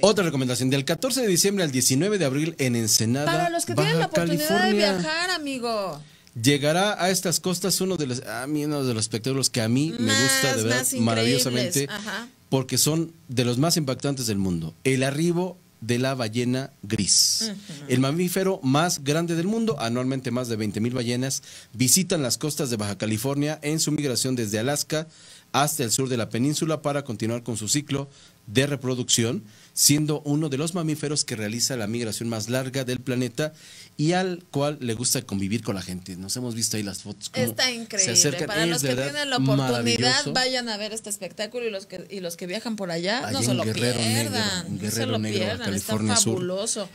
Otra recomendación, del 14 de diciembre al 19 de abril en Ensenada, Para los que Baja tienen la oportunidad de viajar, amigo. Llegará a estas costas uno de los, a mí uno de los espectáculos que a mí me gusta de verdad maravillosamente, ajá. porque son de los más impactantes del mundo. El arribo de la ballena gris. El mamífero más grande del mundo, anualmente más de 20 mil ballenas, visitan las costas de Baja California en su migración desde Alaska hasta el sur de la península para continuar con su ciclo de reproducción, siendo uno de los mamíferos que realiza la migración más larga del planeta y al cual le gusta convivir con la gente. Nos hemos visto ahí las fotos. cómo Está se increíble. acercan. Para Es los que tienen la oportunidad, vayan a ver este espectáculo y los que y los que viajan por allá, Allá no se lo Guerrero Negro, pierdan. no se lo Negro, pierdan, California está Sur. fabuloso.